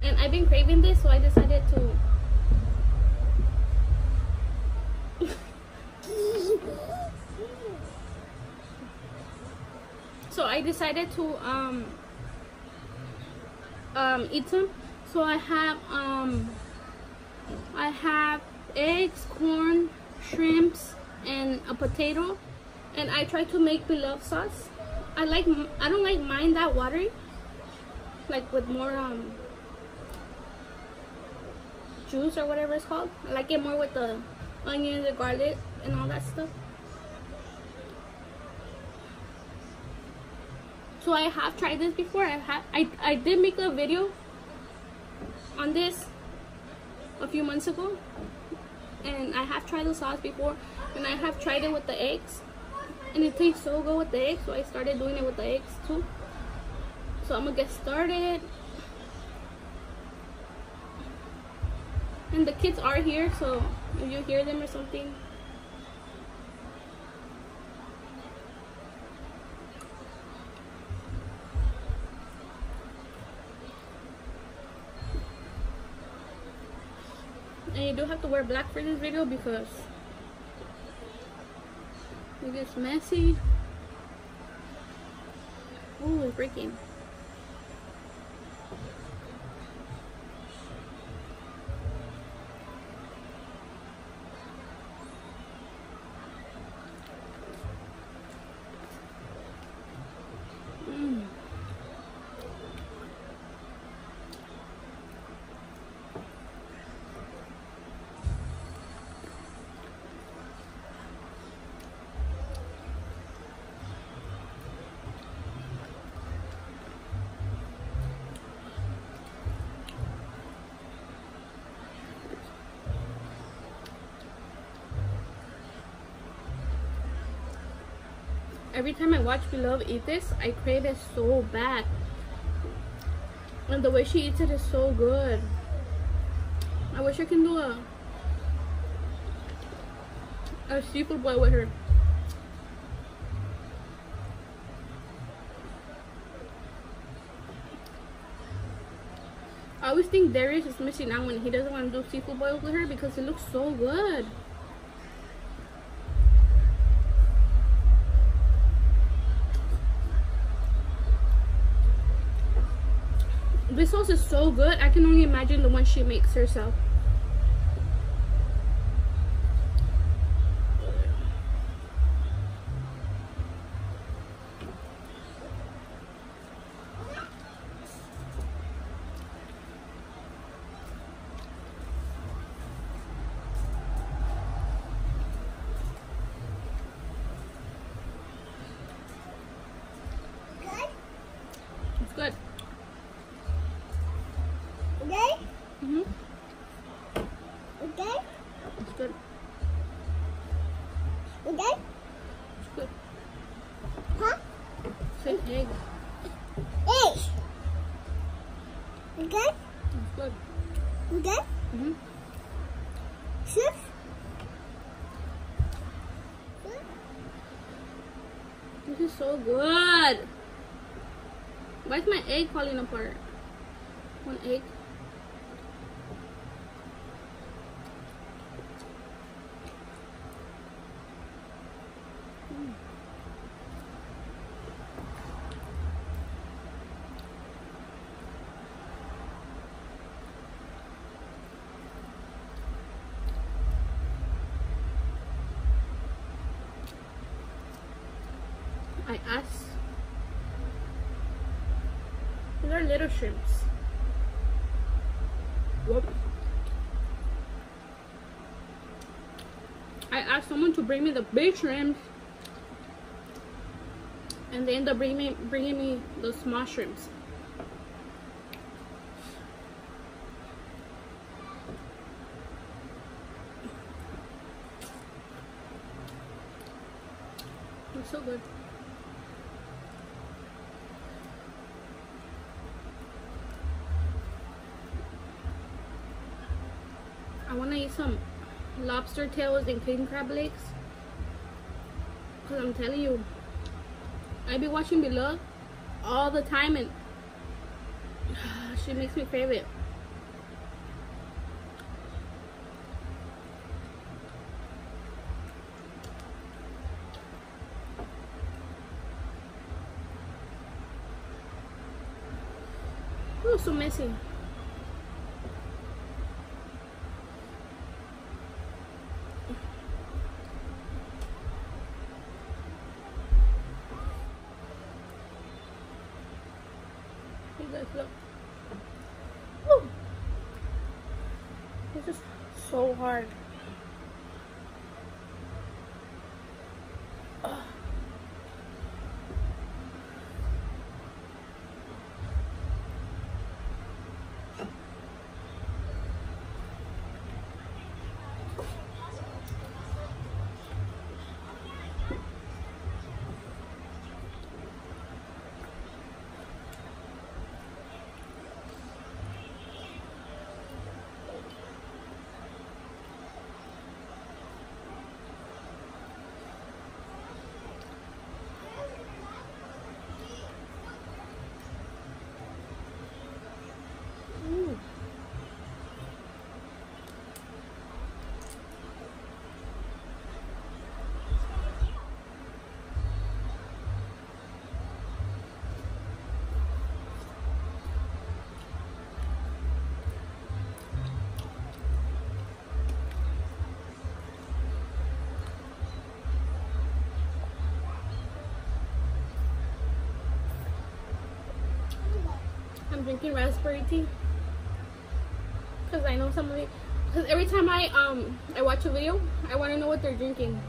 And I've been craving this, so I decided to. so I decided to um um eat some. So I have um I have eggs, corn, shrimps, and a potato. And I try to make Bloves sauce. I like I don't like mine that watery. Like with more um juice or whatever it's called. I like it more with the onions, the garlic, and all that stuff. So I have tried this before. I have I I did make a video on this a few months ago, and I have tried the sauce before, and I have tried it with the eggs, and it tastes so good with the eggs. So I started doing it with the eggs too. So I'm gonna get started. And the kids are here, so if you hear them or something, and you do have to wear black for this video because it gets messy. Ooh, it's breaking. Every time I watch Bloves eat this, I crave it so bad. And the way she eats it is so good. I wish I can do a a seafood boil with her. I always think Darius is missing out when he doesn't want to do seafood boils with her because it looks so good. This sauce is so good. I can only imagine the one she makes herself. So good. Why is my egg falling apart? One egg. Mm. I asked. These are little shrimps. Whoop. I asked someone to bring me the big shrimps, and they end up bringing me, bringing me the small shrimps. some lobster tails and king crab legs. Because I'm telling you, I be watching Bloves all the time and she makes me crave it. Oh, so messy. Hard. Drinking raspberry tea because I know somebody. Because every time I um I watch a video, I want to know what they're drinking.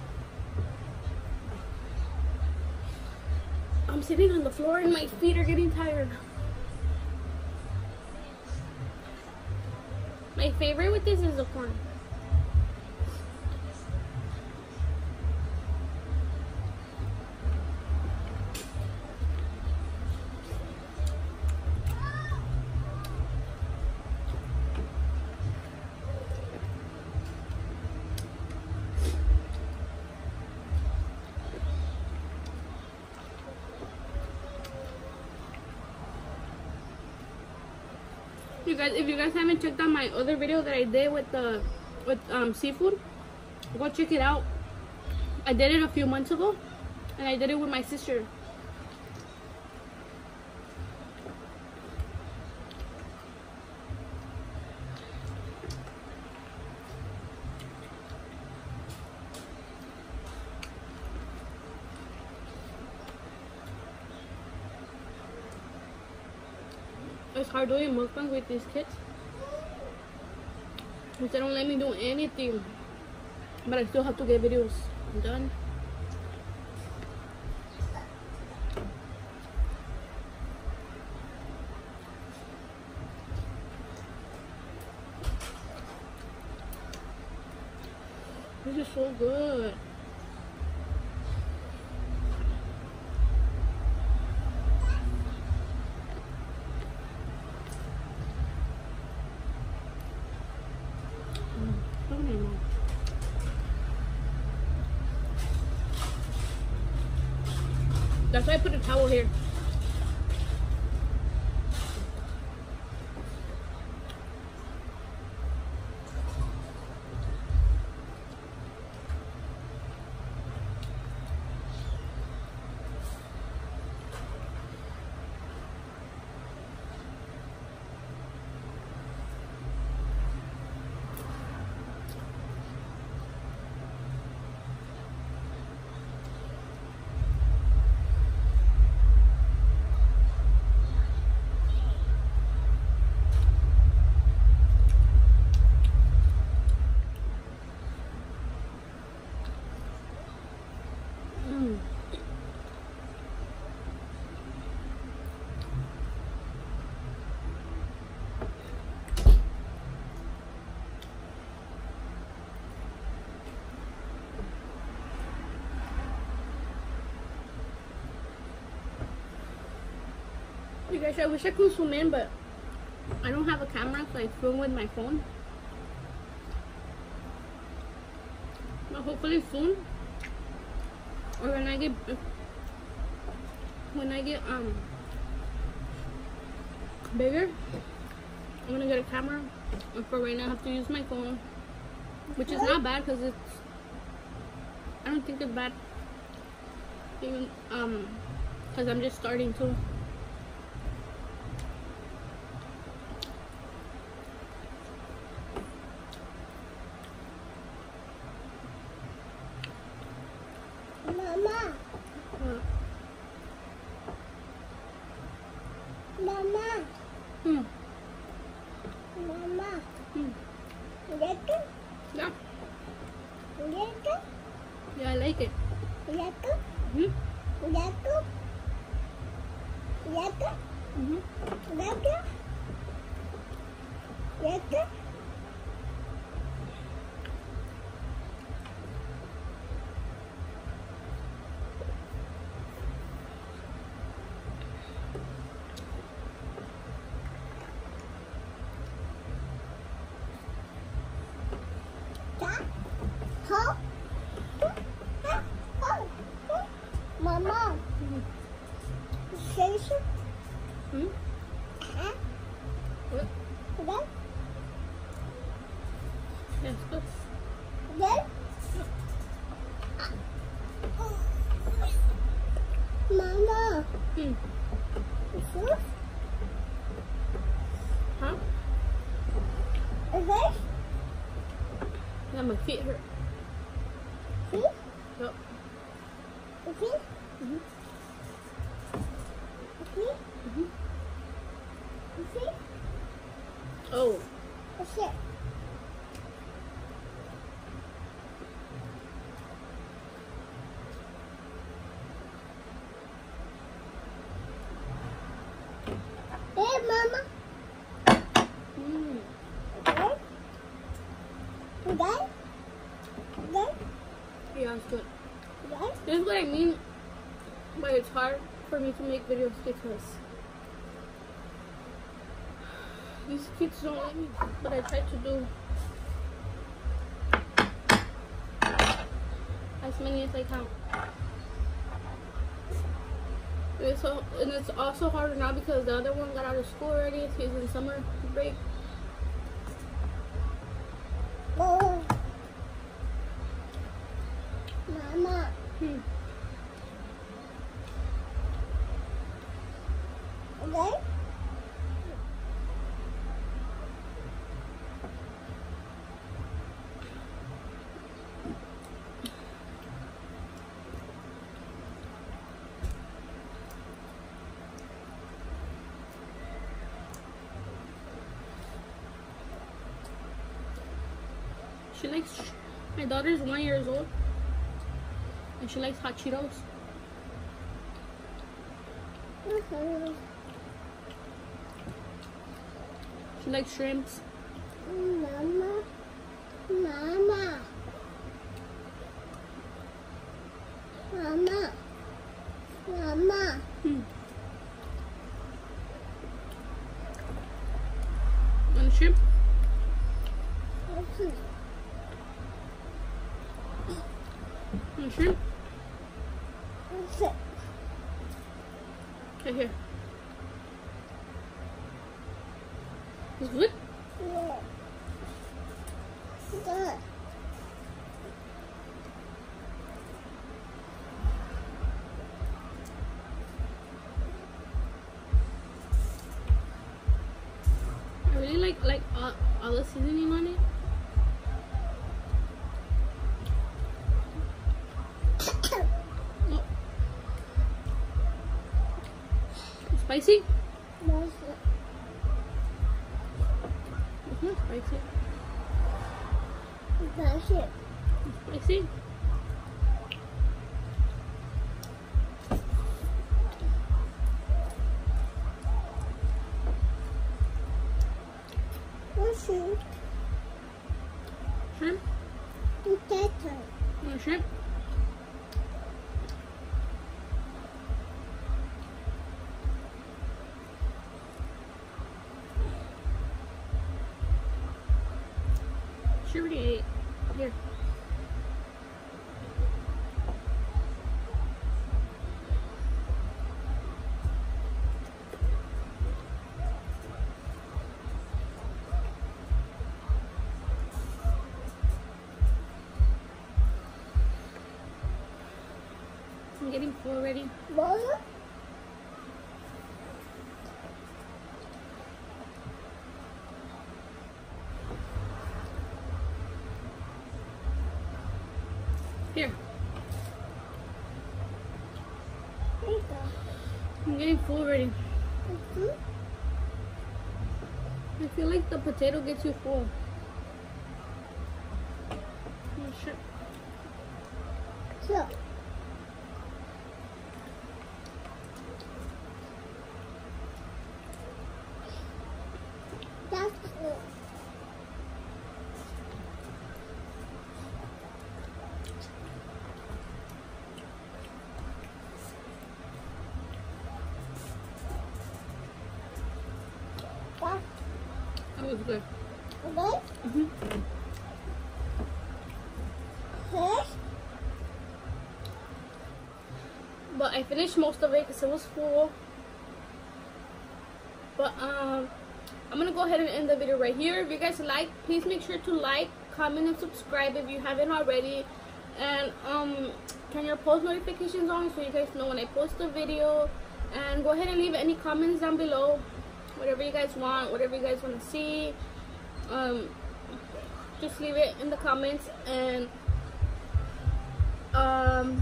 I'm sitting on the floor and my feet are getting tired. My favorite with this is the corn. You guys, if you guys haven't checked out my other video that I did with the with um seafood, go check it out. I did it a few months ago, and I did it with my sister. It's hard doing mukbang with these kids. They don't let me do anything. But I still have to get videos done. This is so good. Oh my God. That's why I put a towel here. Mm. You guys, I wish I could zoom in, but I don't have a camera, so I film with my phone. But hopefully soon, or when I get when I get um bigger, I'm gonna get a camera. And for right now, I have to use my phone, which is not bad because it's. I don't think it's bad. Even um, because I'm just starting too. Mama. Hmm. Mama. Hmm. Like it? Yeah. Like it? Yeah, I like it. Like it? Hmm. Like it? Like it? Mm-hmm. Like it? Like it? This? My feet hurt. See? Yep. See? Mhm. See? Mhm. See? Oh. That's it. Hey, Mama. Mm. Okay? Okay? Okay? Yeah, it's good. This is what I mean by it's hard for me to make videos because these kids don't let me. But I try to do as many as I can. It's so, and it's also harder now because the other one got out of school already. He's in summer break. Oh. Mama. Hmm. Okay? She likes. My daughter's one years old, and she likes hot Cheetos. Mhm. She likes shrimps. Mama. Mama. Mama. Mama. Hmm. And shrimp. Mm-hmm. Shrimp. Okay. Okay, here. It's good. Spicy? That's Mm-hmm, spicy. it. That's it. Spicy. 38. Here. I'm getting full ready. What? Full already. Mhm. I feel like the potato gets you full. Oh, shit. That's it. That's That was good. okay. hmm Fish. But I finished most of it because it was full. But um, I'm gonna go ahead and end the video right here. If you guys like, please make sure to like, comment, and subscribe if you haven't already. And um, turn your post notifications on so you guys know when I post a video. And go ahead and leave any comments down below, whatever you guys want, whatever you guys want to see. Um, just leave it in the comments and um.